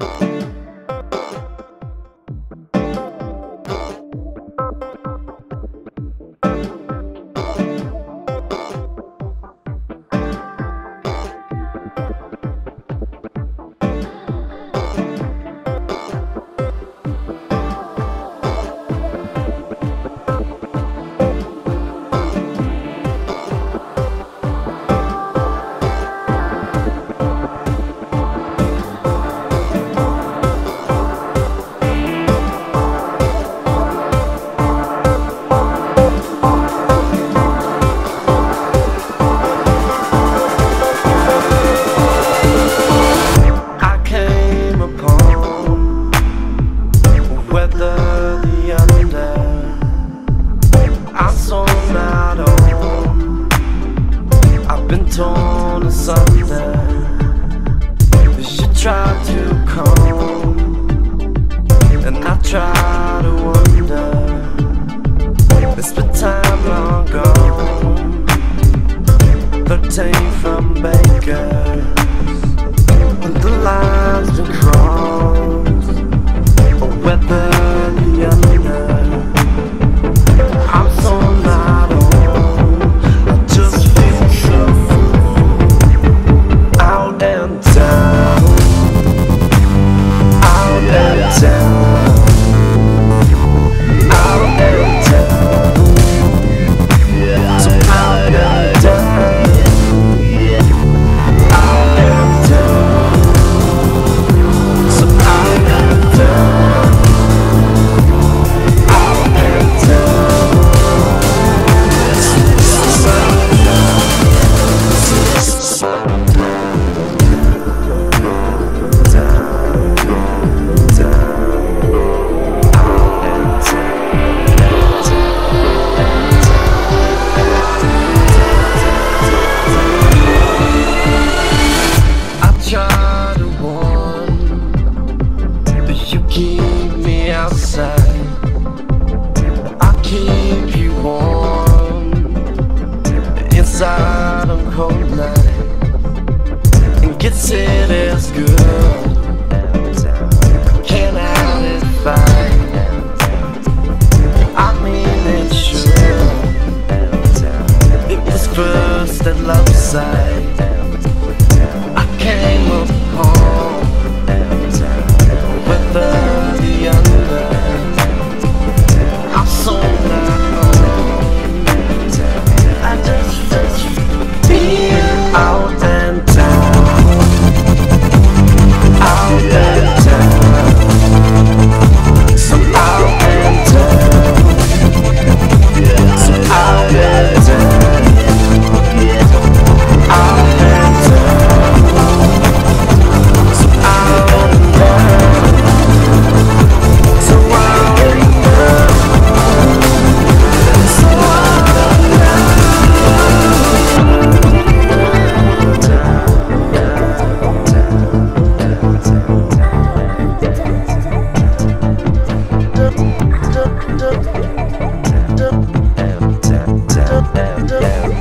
I Come, and I try to wonder. It's been time long gone. Thirteen from Baker. that love side. Yeah.